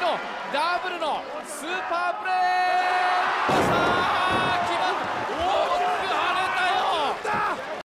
のダブルのスーパープレー。